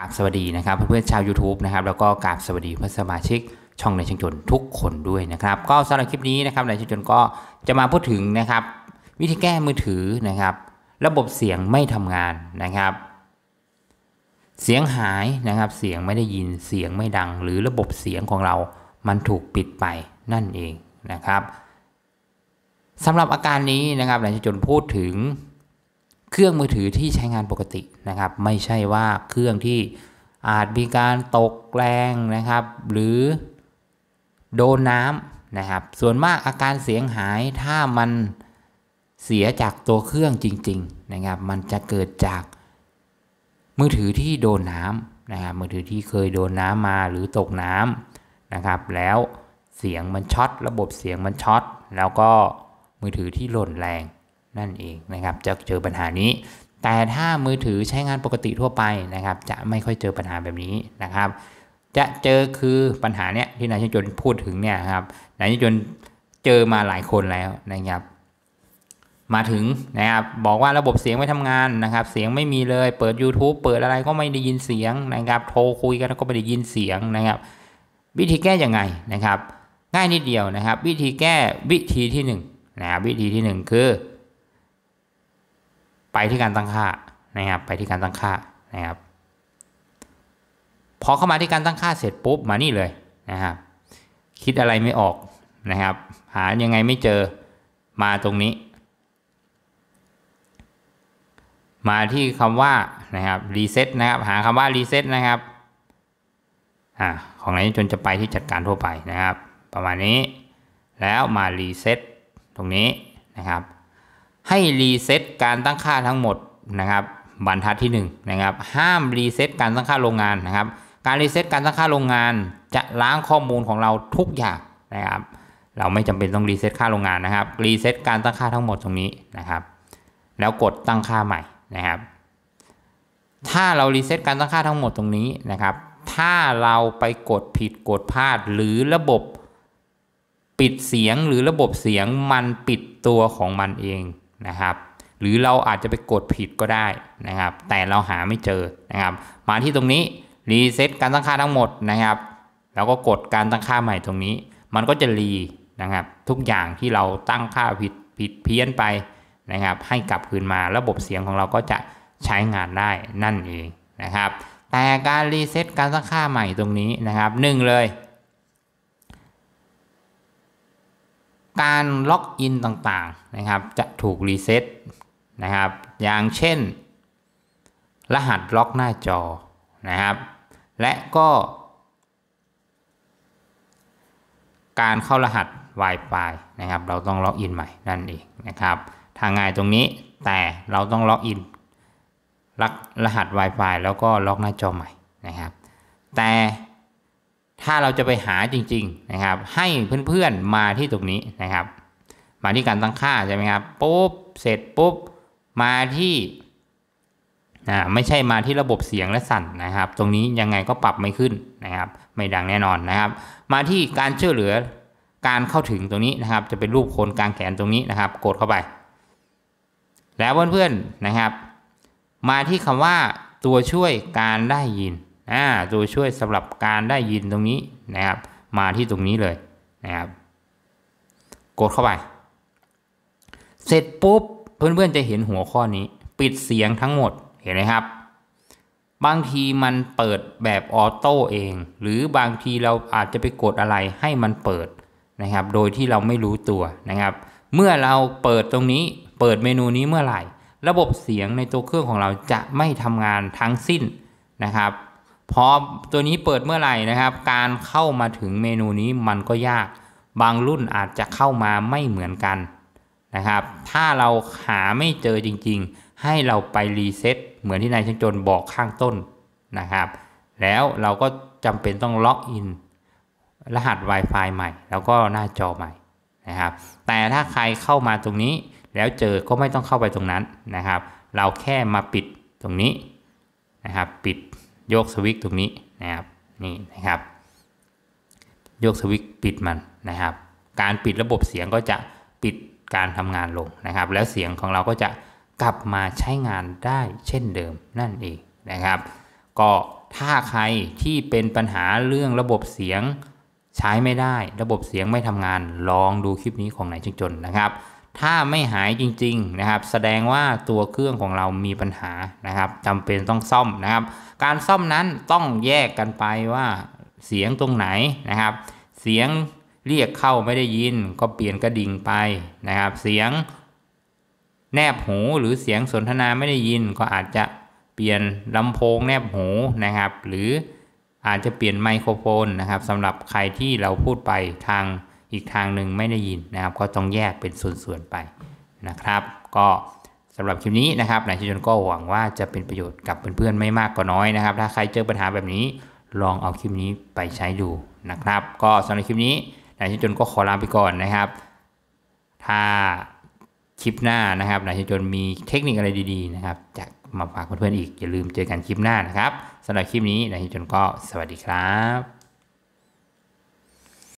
กราบสวัสดีนะครับเพื่อนๆชาว YouTube นะครับแล้วก็กราบสวัสดีเพื่อนสมาชิกช่องในช่างจนทุกคนด้วยนะครับ ก็สำหรับคลิปนี้นะครับในช่างจนก็จะมาพูดถึงนะครับ วิธีแก้มือถือนะครับ ระบบเสียงไม่ทำงานนะครับ เสียงหายนะครับเสียงไม่ได้ยินเสียงไม่ดัง หรือระบบเสียงของเรามันถูกปิดไปนั่นเองนะครับสำหรับอาการนี้นะครับในช่างจนพูดถึง เครื่องมือถือที่ใช้งานปกตินะครับ ไม่ใช่ว่าเครื่องที่อาจมีการตกแรงนะครับ หรือโดนน้ำนะครับ ส่วนมากอาการเสียงหายถ้ามันเสียจากตัวเครื่องจริง ๆนะครับ มันจะเกิดจากมือถือที่โดนน้ำนะครับมือถือที่เคยโดนน้ำมาหรือตกน้ำนะครับ แล้วเสียงมันช็อตระบบเสียงมันช็อตแล้วก็มือถือที่หล่นแรง นั่นเองนะครับจะเจอปัญหานี้ แต่ถ้ามือถือใช้งานปกติทั่วไปนะครับ จะไม่ค่อยเจอปัญหาแบบนี้นะครับ จะเจอคือปัญหาเนี้ยที่นายชจนพูดถึงเนี่ยครับนายชจนเจอมาหลายคนแล้วนะครับ มาถึงนะครับบอกว่าระบบเสียงไม่ทำงานนะครับ เสียงไม่มีเลยเปิด YouTube เปิดอะไรก็ไม่ได้ยินเสียงนะครับ โทรคุยกันก็ไม่ได้ยินเสียงนะครับ วิธีแก้ยังไงนะครับ ง่ายนิดเดียวนะครับ วิธีแก้วิธีที่1 นะครับวิธีที่ 1 คือ ไปที่การตั้งค่านะครับ ไปที่การตั้งค่านะครับ พอเข้ามาที่การตั้งค่าเสร็จปุ๊บมานี่เลยนะครับ คิดอะไรไม่ออกนะครับ หายังไงไม่เจอมาตรงนี้ มาที่คำว่านะครับรีเซ็ตนะครับ หาคำว่ารีเซ็ตนะครับอ่าของบางคนจะไปที่จัดการทั่วไปนะครับ ประมาณนี้แล้วมารีเซ็ตตรงนี้นะครับ ให้รีเซ็ตการตั้งค่าทั้งหมดนะครับบรรทัดที่1นะครับห้ามรีเซ็ตการตั้งค่าโรงงานนะครับ การรีเซ็ตการตั้งค่าโรงงาน จะล้างข้อมูลของเราทุกอย่างนะครับ เราไม่จำเป็นต้องรีเซ็ตค่าโรงงานนะครับรีเซ็ตการตั้งค่าทั้งหมดตรงนี้นะครับ แล้วกดตั้งค่าใหม่นะครับ ถ้าเรารีเซ็ตการตั้งค่าทั้งหมดตรงนี้นะครับ ถ้าเราไปกดผิดกดพลาดหรือระบบปิดเสียงหรือระบบเสียงมันปิดตัวของมันเอง นะครับ หรือเราอาจจะไปกดผิดก็ได้นะครับ แต่เราหาไม่เจอนะครับ มาที่ตรงนี้รีเซ็ตการตั้งค่าทั้งหมดนะครับ แล้วก็กดการตั้งค่าใหม่ตรงนี้ มันก็จะรีนะครับ ทุกอย่างที่เราตั้งค่าผิดผิดเพี้ยนไปนะครับ ให้กลับคืนมาระบบเสียงของเราก็จะใช้งานได้นั่นเองนะครับ แต่การรีเซ็ตการตั้งค่าใหม่ตรงนี้นะครับหนึ่งเลย การล็อกอินต่างๆนะครับ จะถูกรีเซ็ตนะครับ อย่างเช่น รหัสล็อกหน้าจอนะครับ และก็ การเข้ารหัส Wi-Fi นะครับ เราต้องล็อกอินใหม่นั่นเองนะครับทางง่ายตรงนี้แต่เราต้องล็อกอินรหัส Wi-Fi แล้วก็ล็อกหน้าจอใหม่นะครับ แต่ ถ้าเราจะไปหาจริงๆนะครับ ให้เพื่อนๆมาที่ตรงนี้นะครับ มาที่การตั้งค่าใช่ไหมครับปุ๊บเสร็จปุ๊บมาที่อ่าไม่ใช่มาที่ระบบเสียงและสั่นนะครับ ตรงนี้ยังไงก็ปรับไม่ขึ้นนะครับ ไม่ดังแน่นอนนะครับ มาที่การช่วยเหลือการเข้าถึงตรงนี้นะครับ จะเป็นรูปคนกลางแขนตรงนี้นะครับ กดเข้าไป แล้วเพื่อนๆนะครับ มาที่คำว่าตัวช่วยการได้ยิน อ่าตัวช่วยสำหรับการได้ยินตรงนี้นะครับ มาที่ตรงนี้เลยนะครับ กดเข้าไป เสร็จปุ๊บเพื่อนๆจะเห็นหัวข้อนี้ ปิดเสียงทั้งหมดเห็นไหมครับ บางทีมันเปิดแบบออโต้เอง หรือบางทีเราอาจจะไปกดอะไรให้มันเปิดนะครับ โดยที่เราไม่รู้ตัวนะครับ เมื่อเราเปิดตรงนี้ เปิดเมนูนี้เมื่อไหร่ ระบบเสียงในตัวเครื่องของเราจะไม่ทำงานทั้งสิ้นนะครับ พอตัวนี้เปิดเมื่อไหร่นะครับ การเข้ามาถึงเมนูนี้มันก็ยาก บางรุ่นอาจจะเข้ามาไม่เหมือนกันนะครับ ถ้าเราหาไม่เจอจริง ๆ ให้เราไปรีเซ็ตเหมือนที่นายช่างจนบอกข้างต้นนะครับ แล้วเราก็จำเป็นต้องล็อกอินรหัส Wi-Fi ใหม่ แล้วก็หน้าจอใหม่นะครับ แต่ถ้าใครเข้ามาตรงนี้ แล้วเจอก็ไม่ต้องเข้าไปตรงนั้นนะครับ เราแค่มาปิดตรงนี้นะครับ ปิด ยกสวิตช์ตรงนี้นะครับนี่นะครับโยกสวิตช์ปิดมันนะครับ การปิดระบบเสียงก็จะปิดการทำงานลงนะครับ แล้วเสียงของเราก็จะกลับมาใช้งานได้เช่นเดิมนั่นเองนะครับ ก็ถ้าใครที่เป็นปัญหาเรื่องระบบเสียงใช้ไม่ได้ ระบบเสียงไม่ทำงานลองดูคลิปนี้ของนายช่างจนนะครับ ถ้าไม่หายจริงๆนะครับ แสดงว่าตัวเครื่องของเรามีปัญหานะครับจำเป็นต้องซ่อมนะครับ การซ่อมนั้นต้องแยกกันไปว่าเสียงตรงไหนนะครับ เสียงเรียกเข้าไม่ได้ยินก็เปลี่ยนกระดิ่งไปนะครับ เสียงแนบหูหรือเสียงสนทนาไม่ได้ยินก็อาจจะเปลี่ยนลำโพงแนบหูนะครับ หรืออาจจะเปลี่ยนไมโครโฟนนะครับสำหรับใครที่เราพูดไปทาง อีกทางหนึ่งไม่ได้ยินนะครับ ก็ต้องแยกเป็นส่วนๆไปนะครับ ก็สำหรับคลิปนี้นะครับนายชยนก็หวังว่าจะเป็นประโยชน์กับเพื่อนๆไม่มากก็น้อยนะครับ ถ้าใครเจอปัญหาแบบนี้ลองเอาคลิปนี้ไปใช้ดูนะครับ ก็สำหรับคลิปนี้นายชยนก็ขอลาไปก่อนนะครับ ถ้าคลิปหน้านะครับนายชยนมีเทคนิคอะไรดีๆนะครับจะมาฝากเพื่อนๆอีกอย่าลืมเจอกันคลิปหน้านะครับสำหรับคลิปนี้นายชยนก็สวัสดีครับ